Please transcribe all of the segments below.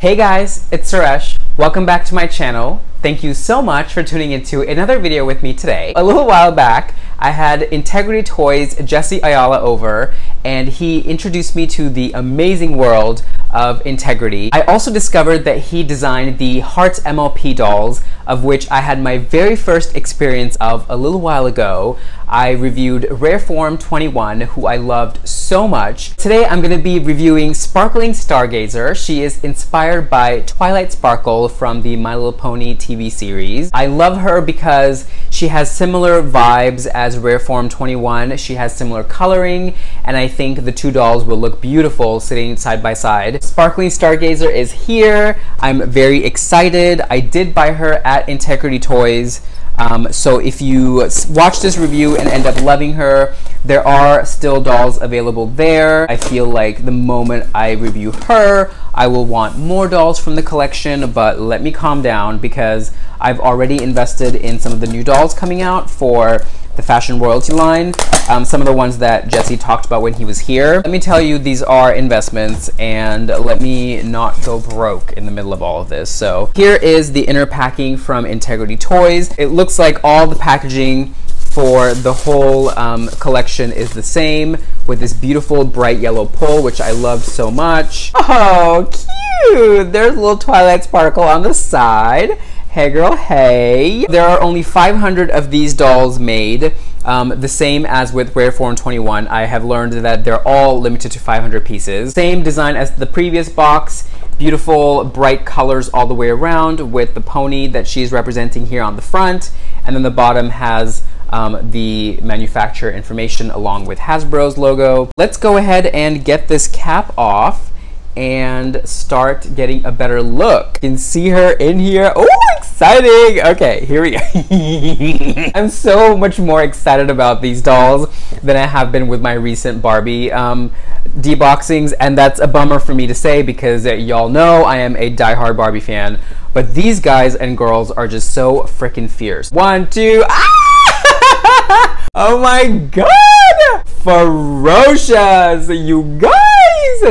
Hey guys, it's Suresh. Welcome back to my channel. Thank you so much for tuning into another video with me today. A little while back, I had Integrity Toys Jessy Ayala over and he introduced me to the amazing world of Integrity. I also discovered that he designed the Hearts MLP dolls, of which I had my very first experience of a little while ago. I reviewed Rareform 21, who I loved so much. Today I'm going to be reviewing Sparkling Stargazer. She is inspired by Twilight Sparkle from the My Little Pony TV series. I love her because she has similar vibes as Rareform 21. She has similar coloring, and I think the two dolls will look beautiful sitting side by side. Sparkling Stargazer is here. I'm very excited. I did buy her at Integrity Toys. Um, so if you watch this review and end up loving her, there are still dolls available there. I feel like the moment I review her, I will want more dolls from the collection, but let me calm down because I've already invested in some of the new dolls coming out for the fashion royalty line, um, some of the ones that Jessy talked about when he was here. Let me tell you, these are investments and let me not go broke in the middle of all of this. So here is the inner packing from Integrity Toys. It looks like all the packaging for the whole um, collection is the same with this beautiful bright yellow pull, which I love so much. Oh, cute! There's a little Twilight Sparkle on the side. Hey girl, hey. There are only 500 of these dolls made. Um, the same as with Rareform 21. I have learned that they're all limited to 500 pieces. Same design as the previous box. Beautiful bright colors all the way around with the pony that she's representing here on the front. And then the bottom has um, the manufacturer information along with Hasbro's logo. Let's go ahead and get this cap off and start getting a better look. You can see her in here. Oh, exciting! Okay, here we go. I'm so much more excited about these dolls than I have been with my recent Barbie um, deboxings, and that's a bummer for me to say because uh, y'all know I am a die-hard Barbie fan, but these guys and girls are just so freaking fierce. One, two, ah! oh my god! Ferocious, you guys!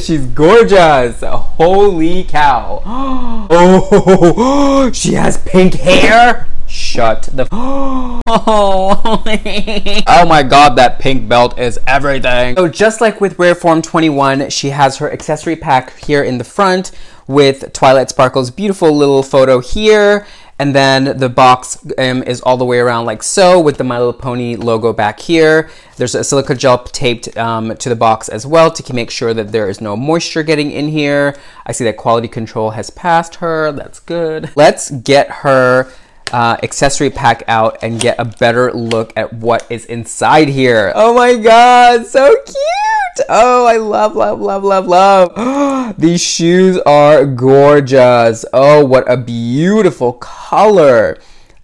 She's gorgeous. Holy cow. Oh, she has pink hair. Shut the. oh. oh my god, that pink belt is everything. So just like with Rare Form 21, she has her accessory pack here in the front with Twilight Sparkle's beautiful little photo here and then the box um, is all the way around like so with the My Little Pony logo back here. There's a silica gel taped um, to the box as well to make sure that there is no moisture getting in here. I see that quality control has passed her. That's good. Let's get her uh, accessory pack out and get a better look at what is inside here. Oh my god, so cute! Oh, I love, love, love, love, love. These shoes are gorgeous. Oh, what a beautiful color.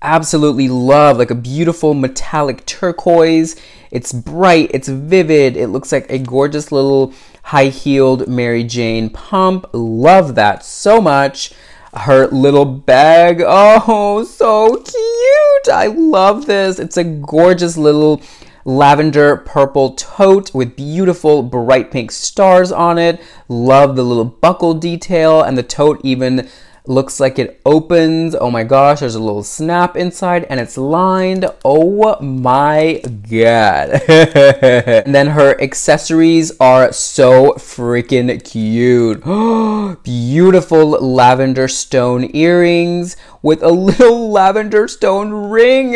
Absolutely love, like a beautiful metallic turquoise. It's bright, it's vivid. It looks like a gorgeous little high-heeled Mary Jane pump. Love that so much her little bag. Oh, so cute. I love this. It's a gorgeous little lavender purple tote with beautiful bright pink stars on it. Love the little buckle detail and the tote even Looks like it opens. Oh my gosh, there's a little snap inside and it's lined. Oh my god. and then her accessories are so freaking cute. Beautiful lavender stone earrings with a little lavender stone ring.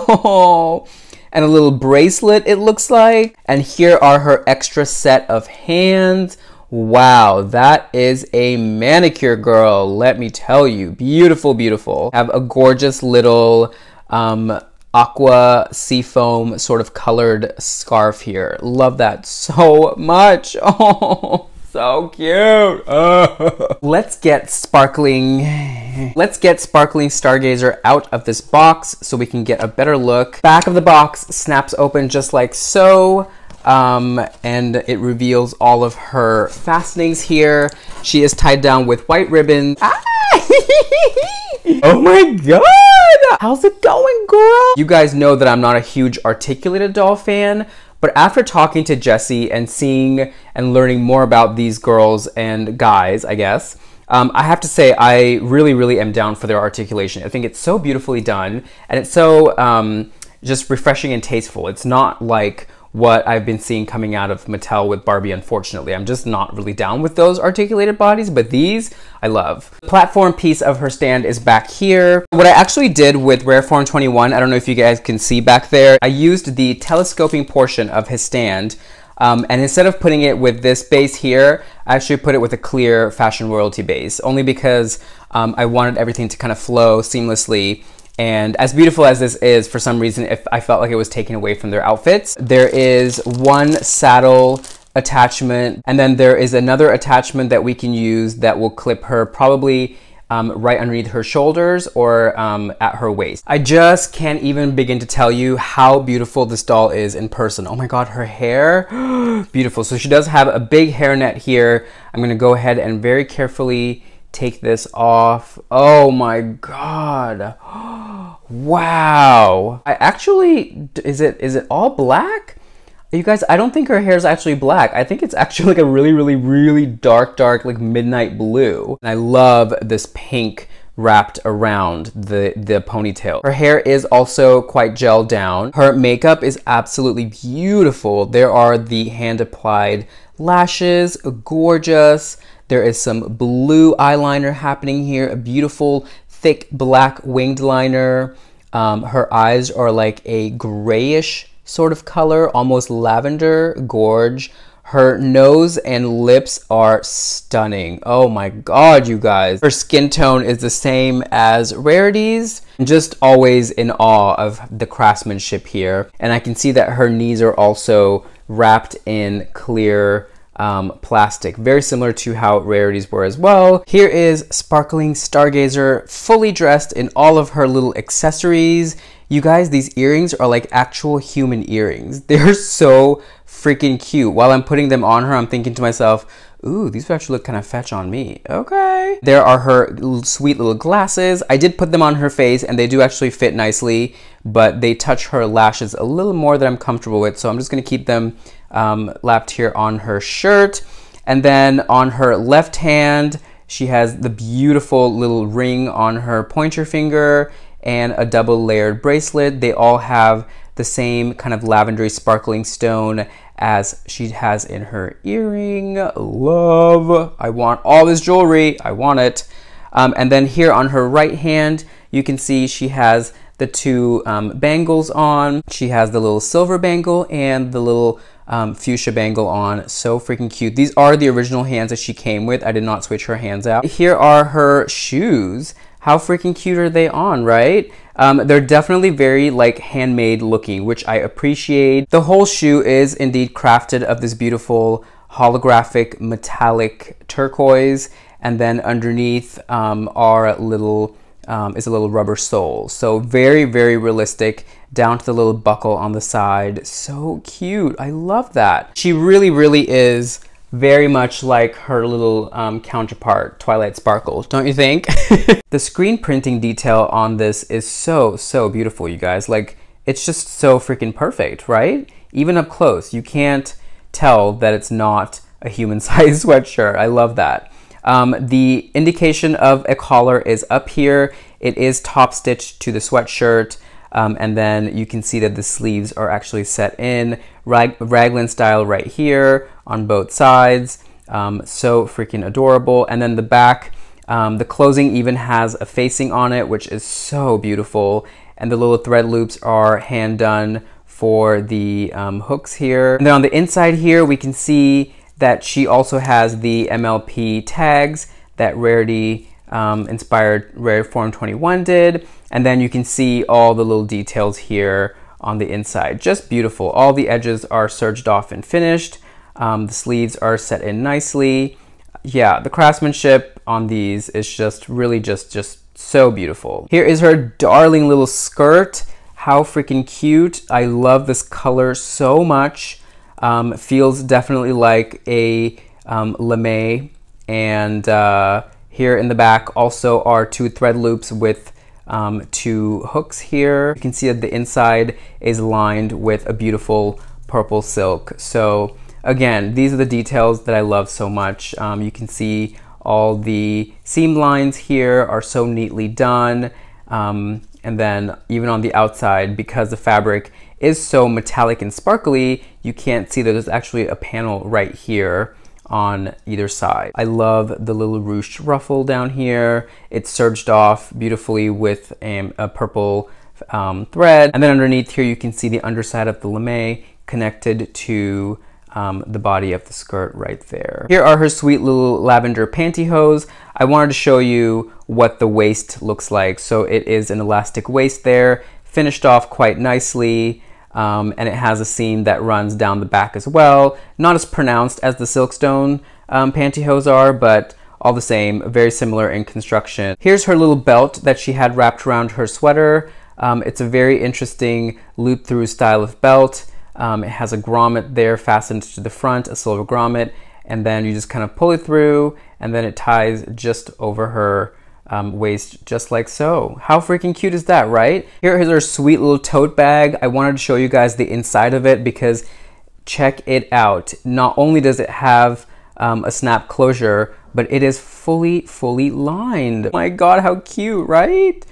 Oh and a little bracelet it looks like. And here are her extra set of hands. Wow, that is a manicure girl, let me tell you. Beautiful, beautiful. Have a gorgeous little um, aqua seafoam sort of colored scarf here. Love that so much. Oh, so cute. Let's get sparkling, let's get sparkling Stargazer out of this box so we can get a better look. Back of the box snaps open just like so. Um, and it reveals all of her fastenings here. She is tied down with white ribbon. Ah! oh my god! How's it going, girl? You guys know that I'm not a huge articulated doll fan, But after talking to Jessy and seeing and learning more about these girls and guys, I guess, um, I have to say I really, really am down for their articulation. I think it's so beautifully done and it's so um, just refreshing and tasteful. It's not like what I've been seeing coming out of Mattel with Barbie, unfortunately. I'm just not really down with those articulated bodies, but these I love. The platform piece of her stand is back here. What I actually did with Rareform 21, I don't know if you guys can see back there, I used the telescoping portion of his stand um, and instead of putting it with this base here, I actually put it with a clear fashion royalty base, only because um, I wanted everything to kind of flow seamlessly and as beautiful as this is, for some reason, if I felt like it was taken away from their outfits, there is one saddle attachment, and then there is another attachment that we can use that will clip her probably um, right underneath her shoulders or um, at her waist. I just can't even begin to tell you how beautiful this doll is in person. Oh my god, her hair, beautiful. So she does have a big hairnet here. I'm gonna go ahead and very carefully take this off. Oh my god. wow. I actually is it is it all black? You guys, I don't think her hair is actually black. I think it's actually like a really really really dark dark like midnight blue. And I love this pink wrapped around the, the ponytail. Her hair is also quite gelled down. Her makeup is absolutely beautiful. There are the hand applied lashes, gorgeous. There is some blue eyeliner happening here, a beautiful thick black winged liner. Um, her eyes are like a grayish sort of color, almost lavender, gorge. Her nose and lips are stunning. Oh my god, you guys. Her skin tone is the same as Rarity's. Just always in awe of the craftsmanship here. And I can see that her knees are also wrapped in clear um, plastic, very similar to how Rarities were as well. Here is Sparkling Stargazer, fully dressed in all of her little accessories. You guys, these earrings are like actual human earrings. They're so freaking cute. While I'm putting them on her, I'm thinking to myself, ooh, these would actually look kind of fetch on me. Okay. There are her sweet little glasses. I did put them on her face and they do actually fit nicely, but they touch her lashes a little more than I'm comfortable with. So I'm just gonna keep them um, lapped here on her shirt. And then on her left hand, she has the beautiful little ring on her pointer finger and a double layered bracelet. They all have the same kind of lavendery sparkling stone as she has in her earring. Love. I want all this jewelry. I want it. Um, and then here on her right hand, you can see she has the two um, bangles on. She has the little silver bangle and the little um, fuchsia bangle on. So freaking cute. These are the original hands that she came with. I did not switch her hands out. Here are her shoes. How freaking cute are they on, right? Um, they're definitely very like handmade looking, which I appreciate. The whole shoe is indeed crafted of this beautiful holographic metallic turquoise. And then underneath um, are little um, is a little rubber sole. So very, very realistic down to the little buckle on the side. So cute. I love that. She really, really is very much like her little um, counterpart, Twilight Sparkle, don't you think? the screen printing detail on this is so, so beautiful, you guys. Like, it's just so freaking perfect, right? Even up close, you can't tell that it's not a human-sized sweatshirt. I love that. Um, the indication of a collar is up here. It is top stitched to the sweatshirt. Um, and then you can see that the sleeves are actually set in rag raglan style right here on both sides. Um, so freaking adorable. And then the back, um, the closing even has a facing on it, which is so beautiful. And the little thread loops are hand done for the um, hooks here. And then on the inside here, we can see that she also has the MLP tags that Rarity um, inspired Rareform 21 did. And then you can see all the little details here on the inside. Just beautiful. All the edges are serged off and finished. Um, the sleeves are set in nicely. Yeah, the craftsmanship on these is just really just, just so beautiful. Here is her darling little skirt. How freaking cute. I love this color so much. Um, feels definitely like a um, lame. And uh, here in the back also are two thread loops with um, two hooks here. You can see that the inside is lined with a beautiful purple silk. So again, these are the details that I love so much. Um, you can see all the seam lines here are so neatly done. Um, and then even on the outside, because the fabric is so metallic and sparkly, you can't see that there's actually a panel right here on either side. I love the little ruched ruffle down here. It's serged off beautifully with a, a purple um, thread. And then underneath here, you can see the underside of the lame connected to um, the body of the skirt right there. Here are her sweet little lavender pantyhose. I wanted to show you what the waist looks like. So it is an elastic waist there, finished off quite nicely. Um, and it has a seam that runs down the back as well. Not as pronounced as the Silkstone um, pantyhose are, but all the same, very similar in construction. Here's her little belt that she had wrapped around her sweater. Um, it's a very interesting loop through style of belt. Um, it has a grommet there fastened to the front, a silver grommet, and then you just kind of pull it through and then it ties just over her um, waist just like so. How freaking cute is that, right? Here is our sweet little tote bag. I wanted to show you guys the inside of it because check it out. Not only does it have um, a snap closure, but it is fully, fully lined. Oh my God, how cute, right?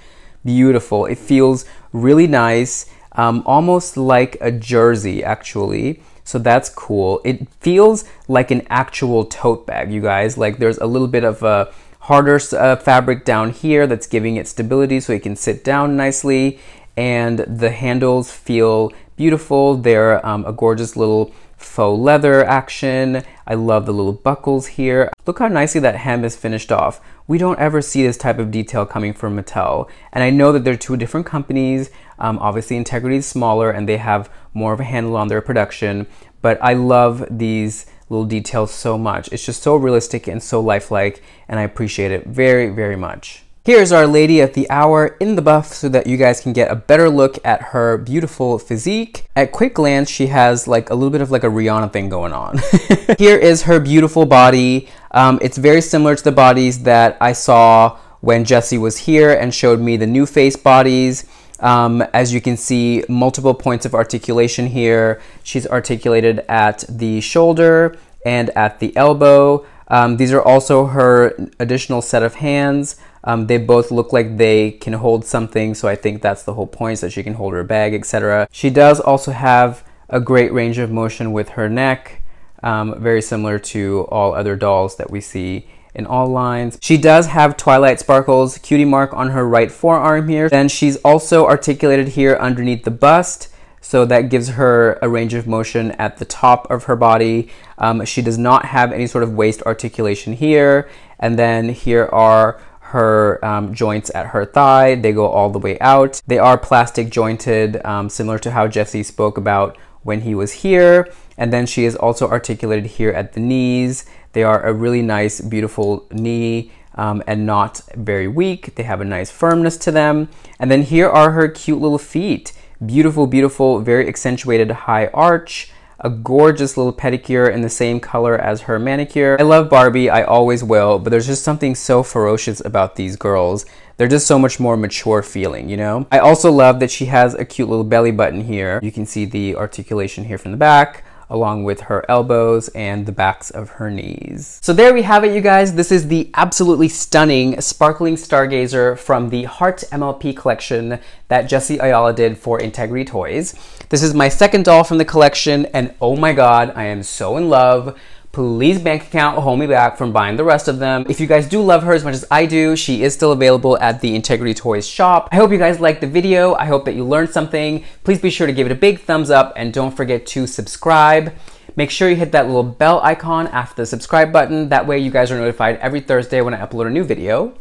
Beautiful. It feels really nice, um, almost like a jersey actually. So that's cool. It feels like an actual tote bag, you guys. Like there's a little bit of a harder uh, fabric down here that's giving it stability so it can sit down nicely. And the handles feel beautiful. They're um, a gorgeous little faux leather action. I love the little buckles here. Look how nicely that hem is finished off. We don't ever see this type of detail coming from Mattel. And I know that they're two different companies. Um, obviously Integrity is smaller and they have more of a handle on their production, but I love these little details so much. It's just so realistic and so lifelike, and I appreciate it very, very much. Here's our lady of the hour in the buff so that you guys can get a better look at her beautiful physique. At quick glance, she has like a little bit of like a Rihanna thing going on. Here is her beautiful body. Um, it's very similar to the bodies that I saw when Jessy was here and showed me the new face bodies. Um, as you can see, multiple points of articulation here. She's articulated at the shoulder and at the elbow. Um, these are also her additional set of hands. Um, they both look like they can hold something, so I think that's the whole point, that she can hold her bag, etc. She does also have a great range of motion with her neck, um, very similar to all other dolls that we see in all lines. She does have Twilight Sparkles cutie mark on her right forearm here. Then she's also articulated here underneath the bust. So that gives her a range of motion at the top of her body. Um, she does not have any sort of waist articulation here. And then here are her um, joints at her thigh. They go all the way out. They are plastic jointed, um, similar to how Jessy spoke about when he was here. And then she is also articulated here at the knees. They are a really nice, beautiful knee um, and not very weak. They have a nice firmness to them. And then here are her cute little feet. Beautiful, beautiful, very accentuated high arch a gorgeous little pedicure in the same color as her manicure. I love Barbie, I always will, but there's just something so ferocious about these girls. They're just so much more mature feeling, you know? I also love that she has a cute little belly button here. You can see the articulation here from the back along with her elbows and the backs of her knees. So there we have it, you guys. This is the absolutely stunning Sparkling Stargazer from the Heart MLP collection that Jessy Ayala did for Integrity Toys. This is my second doll from the collection, and oh my god, I am so in love please bank account hold me back from buying the rest of them. If you guys do love her as much as I do, she is still available at the Integrity Toys shop. I hope you guys liked the video. I hope that you learned something. Please be sure to give it a big thumbs up and don't forget to subscribe. Make sure you hit that little bell icon after the subscribe button. That way you guys are notified every Thursday when I upload a new video.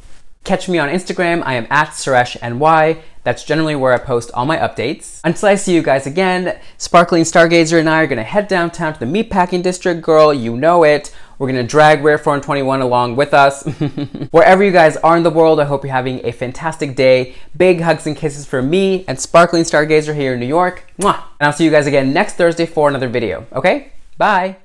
Catch me on Instagram. I am at SureshNY. That's generally where I post all my updates. Until I see you guys again, Sparkling Stargazer and I are gonna head downtown to the Meatpacking District, girl, you know it. We're gonna drag Rareform 21 along with us. Wherever you guys are in the world, I hope you're having a fantastic day. Big hugs and kisses for me and Sparkling Stargazer here in New York. Mwah! And I'll see you guys again next Thursday for another video, okay? Bye!